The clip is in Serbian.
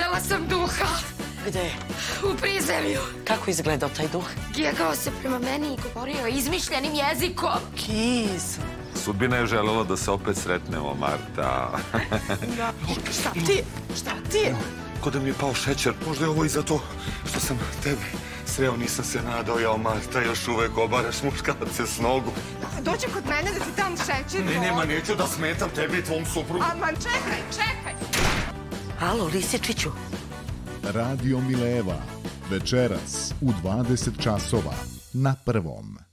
Videla sam duha Gde? u prizemlju. Kako izgledao taj duh? Gijegao se prema meni i govorio izmišljenim jezikom. Kiso. Sudbina je želela da se opet sretnemo, Marta. Šta ti? Šta ti? Ko da mi je pao šećer. Možda je ovo i za to što sam tebe sreo, nisam se nadao, jao Marta, još uvek obaraš muškarce s nogu. Dođi kod mene da ti dam šećer. Ne, nema, neću da smetam tebi i tvom suprugu. Aman, čekaj, čekaj. Alo, Lisičiću. Radio Mileva. Večeras u 20 časova na prvom.